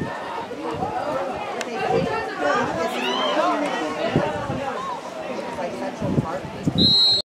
It's Like Central Park.